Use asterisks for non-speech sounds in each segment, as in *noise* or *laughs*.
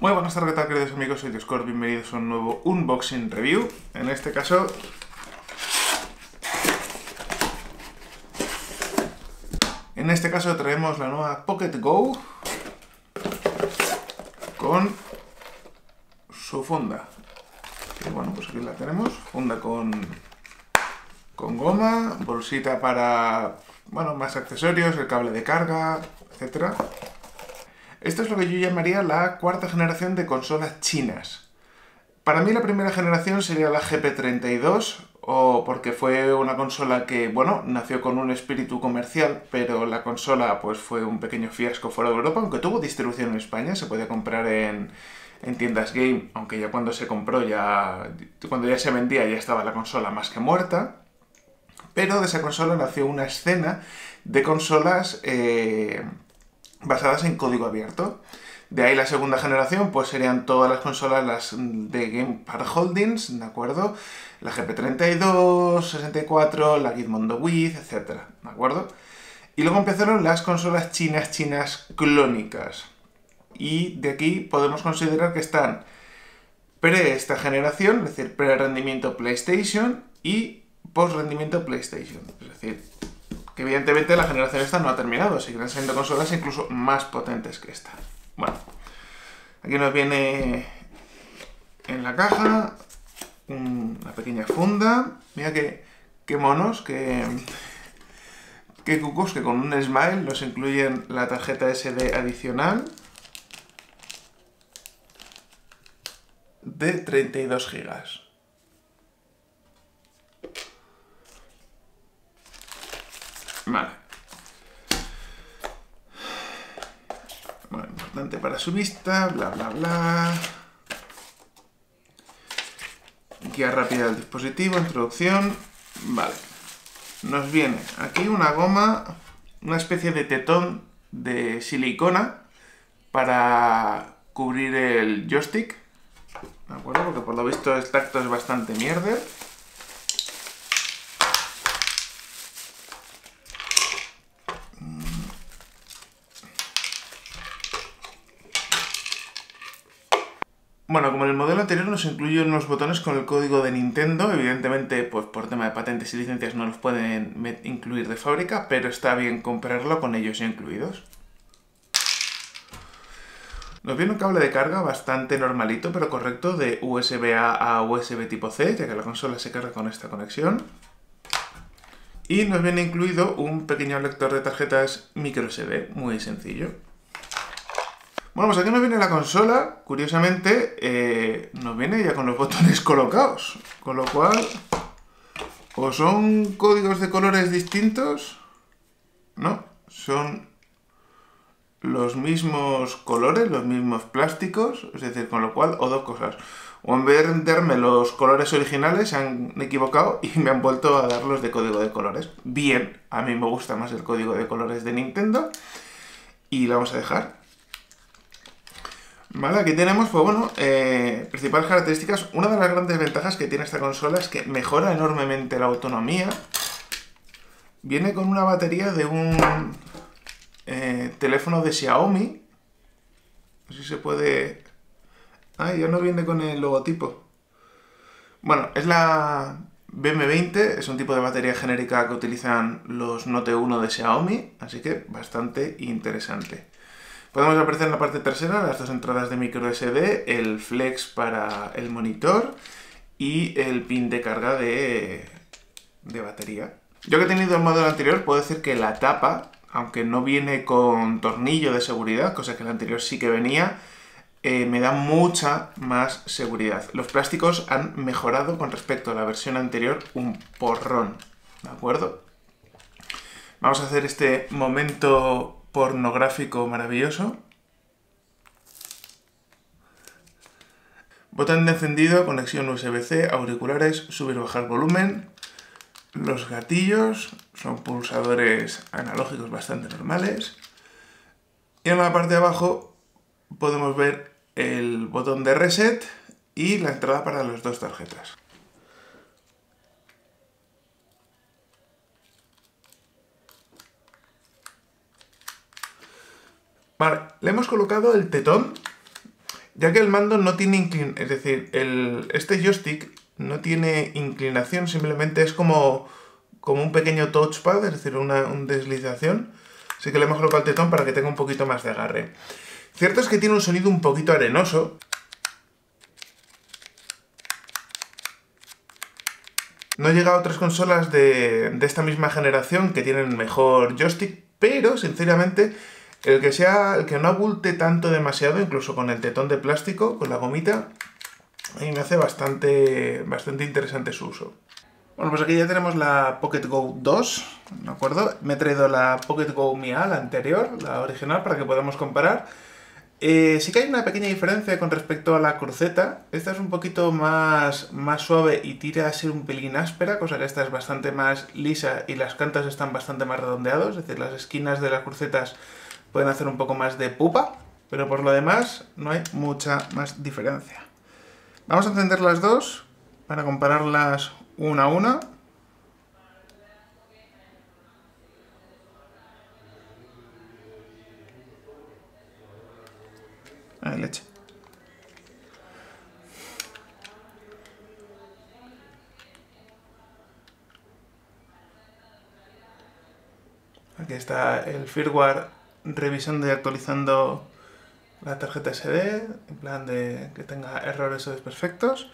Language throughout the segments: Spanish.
Muy buenas tardes, ¿qué tal queridos amigos? Soy Discord, bienvenidos a un nuevo unboxing review. En este caso... En este caso traemos la nueva Pocket Go con su funda. Que bueno, pues aquí la tenemos. Funda con, con goma, bolsita para, bueno, más accesorios, el cable de carga, etcétera. Esto es lo que yo llamaría la cuarta generación de consolas chinas. Para mí la primera generación sería la GP32, o porque fue una consola que, bueno, nació con un espíritu comercial, pero la consola pues fue un pequeño fiasco fuera de Europa, aunque tuvo distribución en España, se podía comprar en, en tiendas game, aunque ya cuando se compró, ya cuando ya se vendía ya estaba la consola más que muerta. Pero de esa consola nació una escena de consolas eh, basadas en código abierto. De ahí la segunda generación, pues serían todas las consolas las de Game Park Holdings, ¿de acuerdo? La GP32, 64, la Gizmondo With, etc. ¿de acuerdo? Y luego empezaron las consolas chinas chinas clónicas. Y de aquí podemos considerar que están pre esta generación, es decir, pre-rendimiento PlayStation y post-rendimiento PlayStation. Es decir, que evidentemente la generación esta no ha terminado, siguen siendo consolas incluso más potentes que esta. Bueno, aquí nos viene en la caja una pequeña funda. Mira qué, qué monos, qué, qué cucos que con un smile nos incluyen la tarjeta SD adicional de 32 gigas. Vale. Bueno, para su vista, bla bla bla. Guía rápida del dispositivo, introducción. Vale. Nos viene aquí una goma, una especie de tetón de silicona para cubrir el joystick. ¿De acuerdo? Porque por lo visto el tacto es bastante mierder. Bueno, como en el modelo anterior nos incluye unos botones con el código de Nintendo, evidentemente pues por tema de patentes y licencias no los pueden incluir de fábrica, pero está bien comprarlo con ellos ya incluidos. Nos viene un cable de carga bastante normalito, pero correcto, de USB-A a USB tipo C, ya que la consola se carga con esta conexión. Y nos viene incluido un pequeño lector de tarjetas micro SD, muy sencillo. Bueno, pues aquí nos viene la consola, curiosamente, eh, nos viene ya con los botones *laughs* colocados. Con lo cual, o son códigos de colores distintos, no, son los mismos colores, los mismos plásticos, es decir, con lo cual, o dos cosas. O en vez de venderme los colores originales, se han equivocado y me han vuelto a dar los de código de colores. Bien, a mí me gusta más el código de colores de Nintendo. Y la vamos a dejar Vale, aquí tenemos, pues bueno, eh, principales características. Una de las grandes ventajas que tiene esta consola es que mejora enormemente la autonomía. Viene con una batería de un eh, teléfono de Xiaomi. No sé si se puede... Ah, ya no viene con el logotipo. Bueno, es la BM20, es un tipo de batería genérica que utilizan los Note 1 de Xiaomi, así que bastante interesante. Podemos apreciar en la parte trasera las dos entradas de micro SD, el flex para el monitor y el pin de carga de, de batería. Yo que he tenido el modelo anterior puedo decir que la tapa, aunque no viene con tornillo de seguridad, cosa que el anterior sí que venía, eh, me da mucha más seguridad. Los plásticos han mejorado con respecto a la versión anterior un porrón, ¿de acuerdo? Vamos a hacer este momento pornográfico maravilloso. Botón de encendido, conexión USB-C, auriculares, subir o bajar volumen. Los gatillos son pulsadores analógicos bastante normales. Y en la parte de abajo podemos ver el botón de reset y la entrada para las dos tarjetas. Vale, le hemos colocado el tetón. ya que el mando no tiene inclinación, es decir, el, este joystick no tiene inclinación, simplemente es como, como un pequeño touchpad, es decir, una, deslización. Así que le hemos colocado el tetón para que tenga un poquito más de agarre. Cierto es que tiene un sonido un poquito arenoso. No llega a otras consolas de, de esta misma generación que tienen mejor joystick, pero sinceramente el que sea, el que no abulte tanto demasiado, incluso con el tetón de plástico, con la gomita, a mí me hace bastante, bastante interesante su uso. Bueno, pues aquí ya tenemos la Pocket Go 2, ¿de acuerdo? Me he traído la Pocket Go Mia, la anterior, la original, para que podamos comparar. Eh, sí que hay una pequeña diferencia con respecto a la cruceta. Esta es un poquito más, más suave y tira a ser un pelín áspera, cosa que esta es bastante más lisa y las cantas están bastante más redondeados, es decir, las esquinas de las crucetas pueden hacer un poco más de pupa, pero por lo demás no hay mucha más diferencia. Vamos a encender las dos para compararlas una a una. Leche. Aquí está el firmware revisando y actualizando la tarjeta SD, en plan de que tenga errores o desperfectos.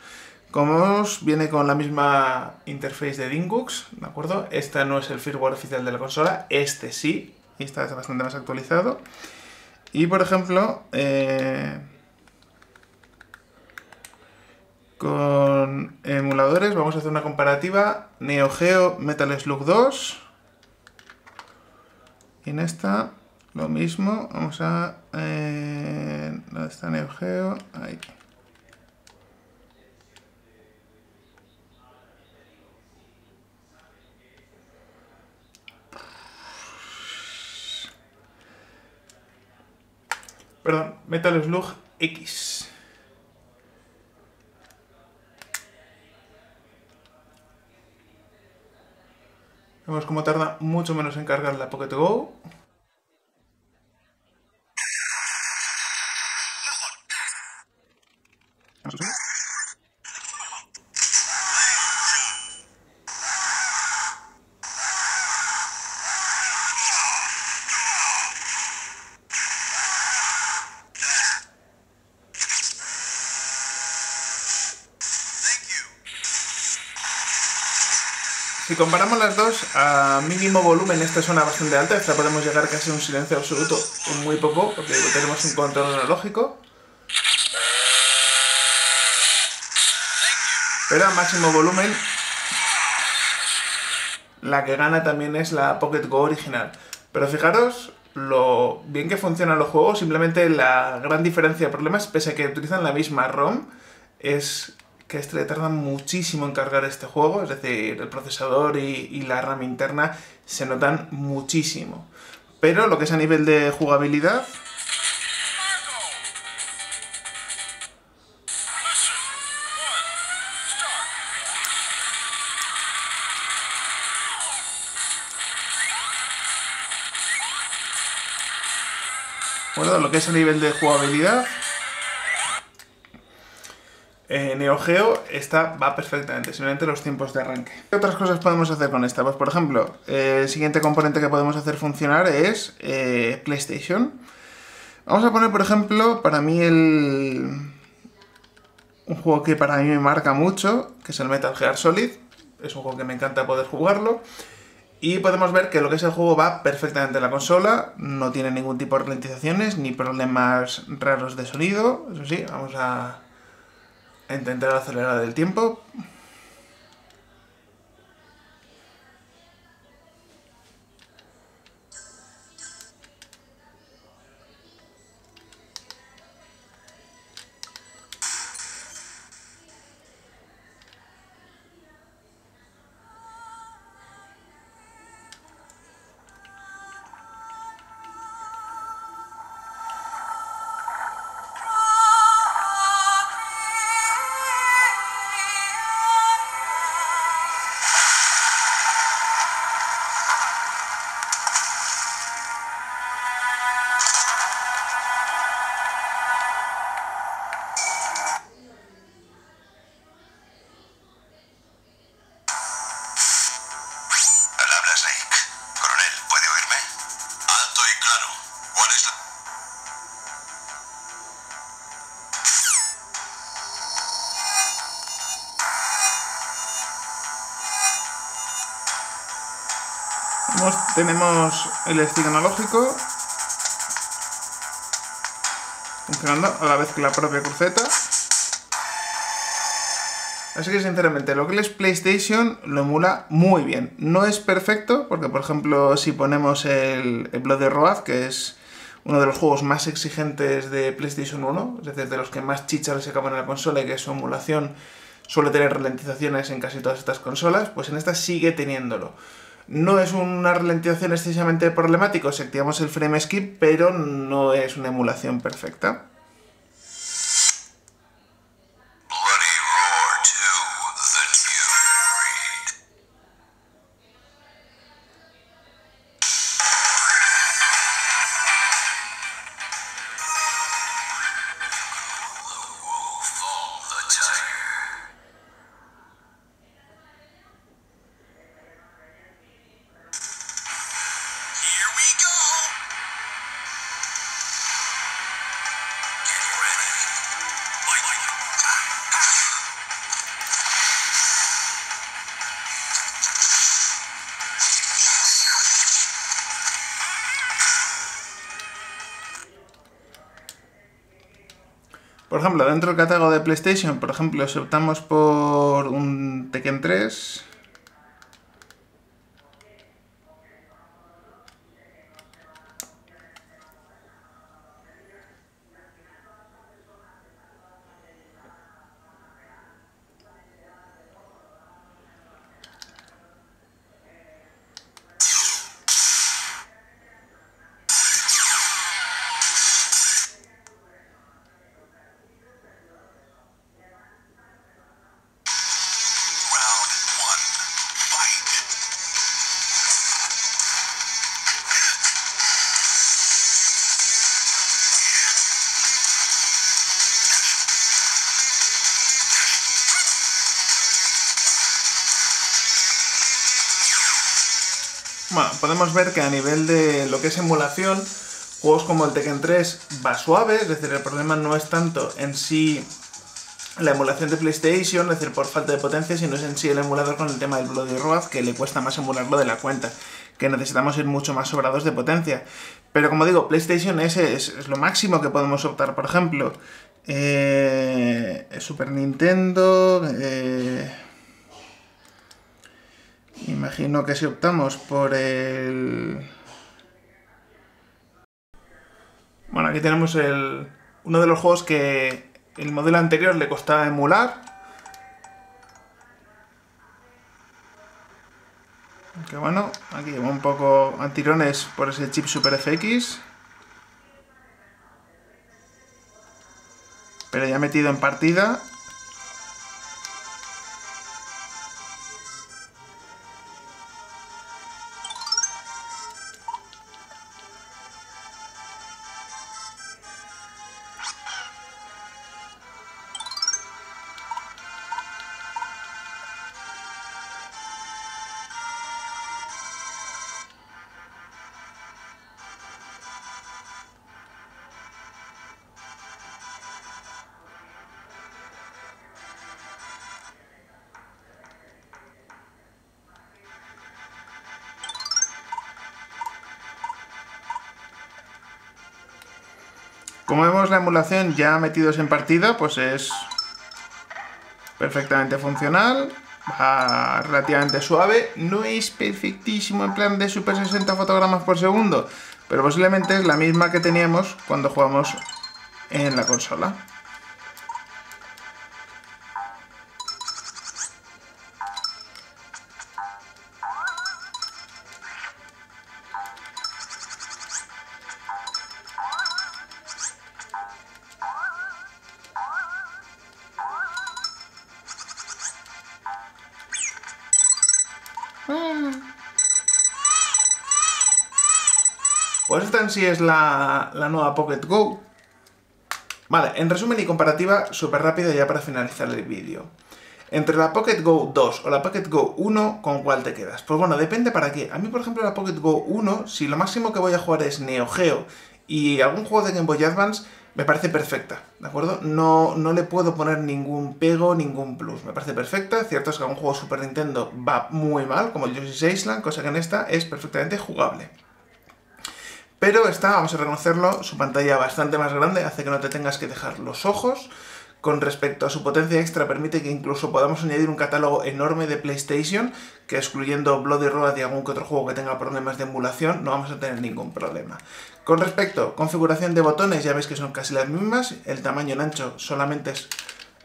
Como viene con la misma interface de Dingux, ¿de acuerdo? Este no es el firmware oficial de la consola, este sí, y está bastante más actualizado. Y por ejemplo, eh, con emuladores vamos a hacer una comparativa Neo Geo Metal Slug 2. Y en esta lo mismo, vamos a... Eh, ¿Dónde está Neo Geo? Ahí. Perdón, Metal Slug X. Vemos cómo tarda mucho menos en cargar la Pocket Go. Si comparamos las dos, a mínimo volumen esta suena bastante alta, esta podemos llegar casi a un silencio absoluto muy poco, porque tenemos un control analógico. Pero a máximo volumen, la que gana también es la Pocket Go original. Pero fijaros lo bien que funcionan los juegos, simplemente la gran diferencia de problemas, pese a que utilizan la misma ROM, es que este le tarda muchísimo en cargar este juego, es decir, el procesador y, la RAM interna se notan muchísimo. Pero lo que es a nivel de jugabilidad... Bueno, lo que es a nivel de jugabilidad, eh, Neo Geo esta va perfectamente, simplemente los tiempos de arranque. ¿Qué otras cosas podemos hacer con esta? Pues por ejemplo, el siguiente componente que podemos hacer funcionar es eh, PlayStation. Vamos a poner, por ejemplo, para mí el... Un juego que para mí me marca mucho, que es el Metal Gear Solid. Es un juego que me encanta poder jugarlo. Y podemos ver que lo que es el juego va perfectamente en la consola, no tiene ningún tipo de ralentizaciones ni problemas raros de sonido. Eso sí, vamos a intentar acelerar el tiempo. Tenemos el stick analógico funcionando a la vez que la propia cruceta. Así que sinceramente lo que es PlayStation lo emula muy bien. No es perfecto porque por ejemplo si ponemos el, el Bloody Road que es uno de los juegos más exigentes de PlayStation 1, es decir, de los que más chichas se acaban en la consola y que su emulación suele tener ralentizaciones en casi todas estas consolas, pues en esta sigue teniéndolo. No es una ralentización excesivamente problemática si activamos el frame skip, pero no es una emulación perfecta. Por ejemplo, dentro del catálogo de PlayStation, por ejemplo, si optamos por un Tekken 3, Bueno, podemos ver que a nivel de lo que es emulación, juegos como el Tekken 3 va suave, es decir, el problema no es tanto en sí la emulación de PlayStation, es decir, por falta de potencia, sino es en sí el emulador con el tema del Bloody Road, que le cuesta más emularlo de la cuenta, que necesitamos ir mucho más sobrados de potencia. Pero como digo, PlayStation es, es, lo máximo que podemos optar. Por ejemplo, eh, Super Nintendo... Eh, Imagino que si optamos por el... Bueno, aquí tenemos el, uno de los juegos que el modelo anterior le costaba emular. Que bueno, aquí lleva un poco a tirones por ese chip Super FX. Pero ya metido en partida Como vemos la emulación ya metidos en partida, pues es perfectamente funcional, va relativamente suave, no es perfectísimo en plan de super 60 fotogramas por segundo, pero posiblemente es la misma que teníamos cuando jugamos en la consola. Esta en sí es la, nueva Pocket Go. Vale, en resumen y comparativa, súper rápido ya para finalizar el vídeo. Entre la Pocket Go 2 o la Pocket Go 1, ¿con cuál te quedas? Pues bueno, depende para qué. A mí, por ejemplo, la Pocket Go 1, si lo máximo que voy a jugar es Neo Geo y algún juego de Game Boy Advance, me parece perfecta, ¿de acuerdo? No, no le puedo poner ningún pego, ningún plus. Me parece perfecta. Cierto es que a un juego Super Nintendo va muy mal, como el Yoshi's Island, cosa que en esta es perfectamente jugable. Pero esta, vamos a reconocerlo, su pantalla bastante más grande hace que no te tengas que dejar los ojos. Con respecto a su potencia extra, permite que incluso podamos añadir un catálogo enorme de PlayStation, que excluyendo Bloody Road y algún que otro juego que tenga problemas de emulación, no vamos a tener ningún problema. Con respecto a configuración de botones, ya veis que son casi las mismas, el tamaño en ancho solamente es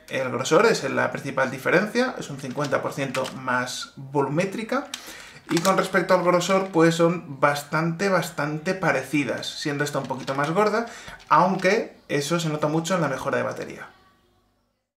el grosor, es la principal diferencia, es un 50% más volumétrica. Y con respecto al grosor, pues son bastante, bastante parecidas, siendo esta un poquito más gorda, aunque eso se nota mucho en la mejora de batería.